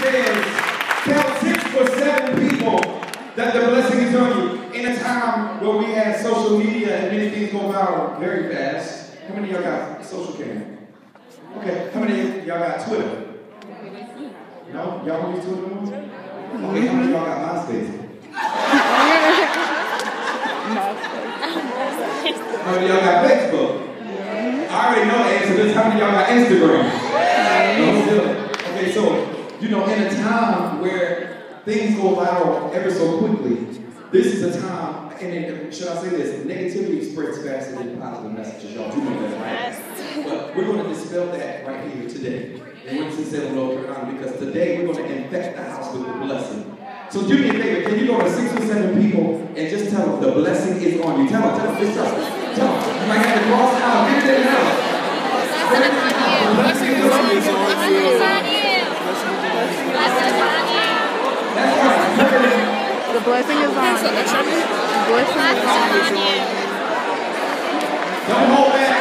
says, tell six or seven people that the blessing is on you. In a time where we have social media and many things go viral very fast, how many y'all got social cam? Okay, how many y'all got Twitter? No? Y'all want use Twitter more? Okay, how many y'all got MySpace? How many y'all got Facebook? I already know the answer. Just how many y'all got Instagram? You know, in a time where things go viral ever so quickly, this is a time, and it, should I say this? Negativity spreads faster than positive messages. Y'all do know that, right? But we're going to dispel that right here today in Winston-Salem, North Carolina, because today we're going to infect the house with the blessing. So do me a favor, can you go to six or seven people and just tell them the blessing is on you? Tell them, tell them, just tell them. Tell them. You might have to cross out, get it now. The blessing is on you. That's right. The blessing is on you. The blessing is on you. Don't hold back.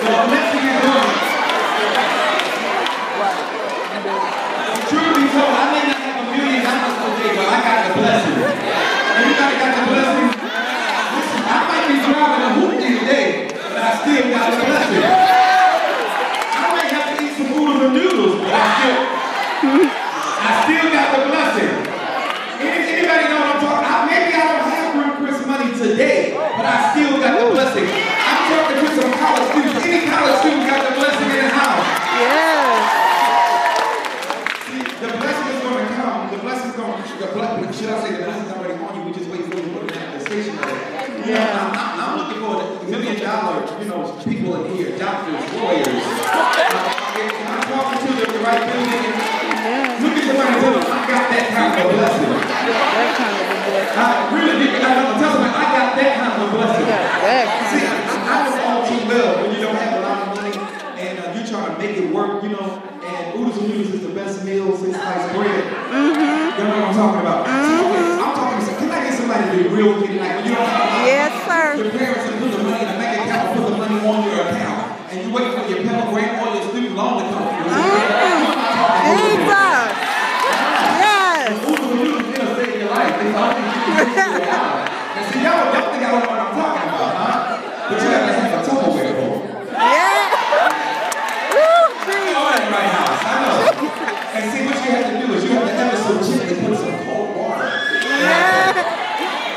The blessing is on you. Truth be told, I may not have a million dollars today, but I got the blessing. Everybody got the blessing? Listen, I might be driving a hoopty today, but I still got the blessing. I might have to eat some noodles and noodles, but I still, I still got the blessing. Any- Anybody know what I'm talking? I, maybe I don't have Ruth Chris money today, but I still got the blessing. I'm talking to some college students. Any college student got the blessing in the house? Yes. See, the blessing is going to come. The blessing is going to, the ble- should I say the blessing is already on you? We just wait for you to in the. You know, I'm, I'm, looking for the million dollar, you know, people in here, doctors, lawyers. Uh, I'm talking to the, the right building. Look at and tell them, I got that kind of a blessing. That kind of a blessing. I really did. I want to tell somebody, I got that kind of a blessing. That See, I, I know all too well when you don't have a lot of money and uh, you're trying to make it work, you know, and oodles and noodles is the best meal since sliced bread. Mm-hmm. You know what I'm talking about? Real me? Like, you don't have a lot of Yes, sir. Your parents have put the money in a bank account, put the money on your account, and you wait for your Pell Grant or your student loan to come through. You're not talking oodles and noodles. Jesus. Yes. Oodles and noodles gonna save your life. They thought you could get it out. And see, y'all, y'all think I don't know what I'm talking about, huh? But you gotta have a Tupperware bowl. Yeah. Woo, Oh, Jesus. in the right house. I know. And see, what you have to do is you have to ever so gently put some cold water. Yeah.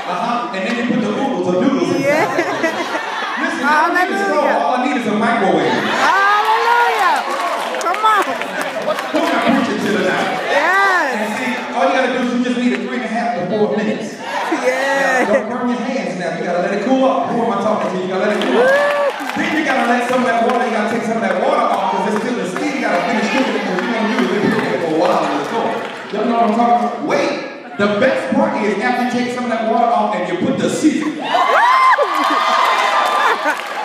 Uh-huh. And then you put the oodles or noodles in. Yeah. Listen, I don't need a straw. Hallelujah. All I need is a microwave. Hallelujah. Come on. Who am I preaching to tonight? Yes. And see, all you gotta do is you just need a three and a half to four minutes. Now, Yeah. don't burn your hands now. You gotta let it cool up. Who am I talking to? You gotta let it cool up. Then you gotta let some of that water, you gotta take some of that water off because it's still in steam. You gotta finish cooking it because you're gonna use it for a while it's going. Y'all know what I'm talking about? Wait. The best part is after you take some of that water off and you put the seasoning.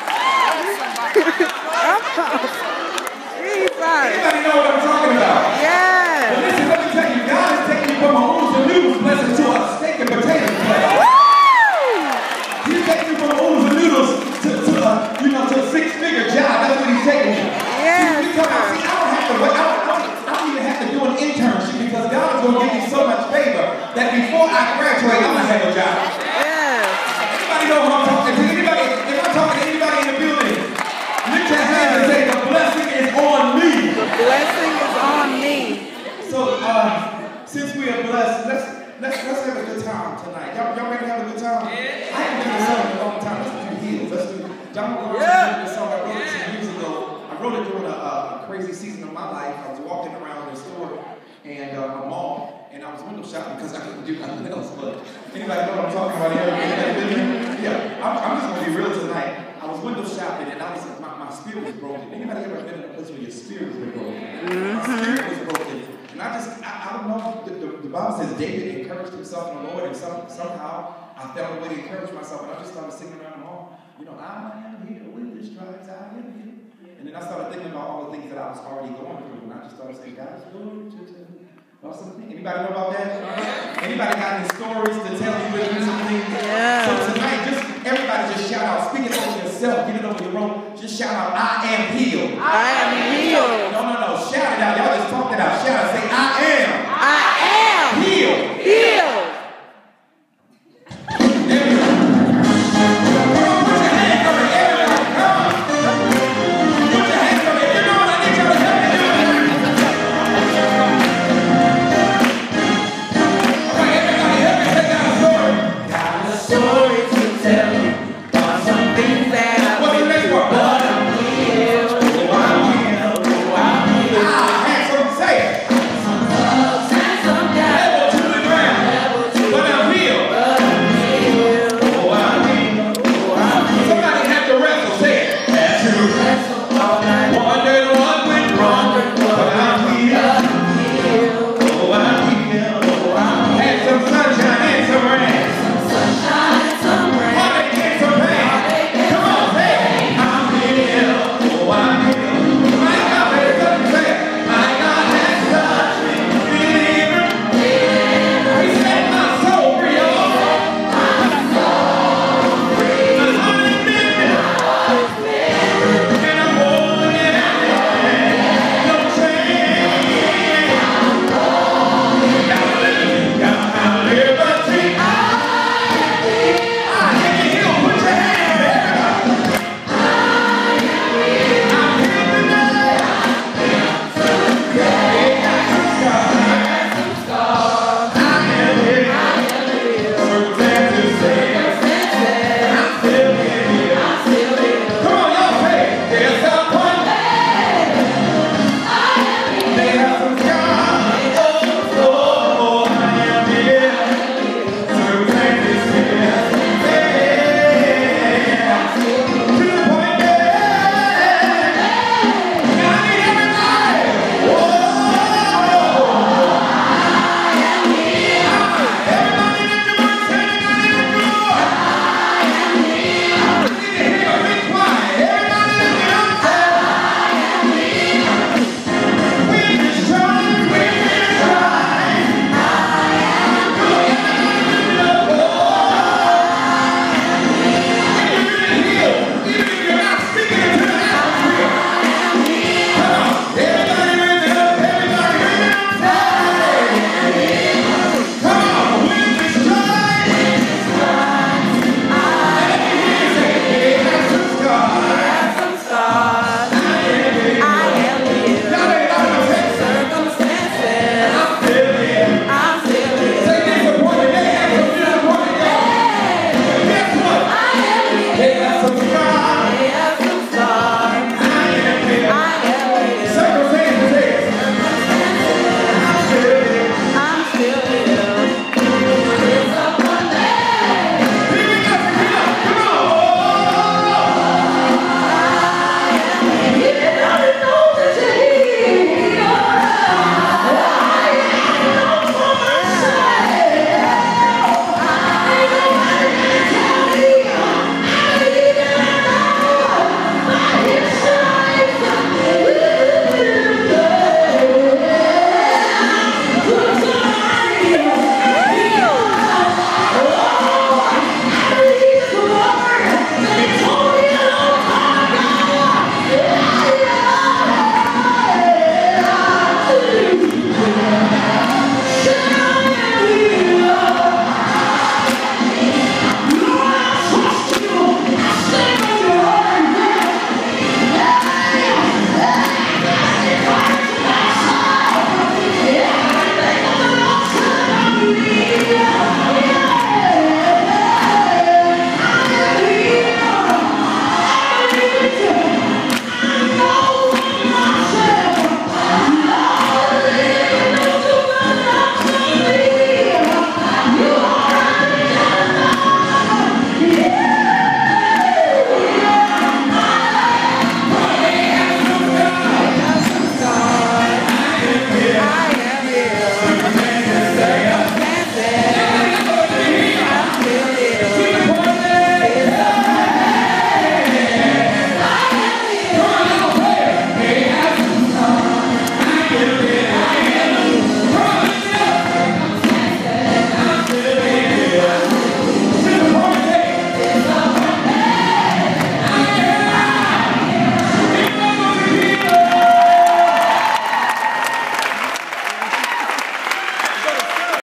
Let's do. John McLaughlin yeah. this song. I wrote it some years ago. I wrote it during a, a crazy season of my life. I was walking around the store and uh, a mall, and I was window shopping because I couldn't do nothing else. But anybody know what I'm talking about here? Yeah, I'm, I'm just gonna be real tonight. I was window shopping and I was my, my spirit was broken. Anybody ever been in a place where your spirit been broken? My spirit was broken. And I just, I, I don't know, the, the, the Bible says David encouraged himself in the Lord, and some, somehow I found a way to encourage myself, and I just started singing around you know, I am here with the stripes, I am here. And then I started thinking about all the things that I was already going through, and I just started saying, God is good to do. About something. Anybody know about that? Anybody got any stories to tell you with something? Yeah. So tonight, just everybody just shout out, speak it over yourself, get it over your own. Just shout out, I am healed. I am healed.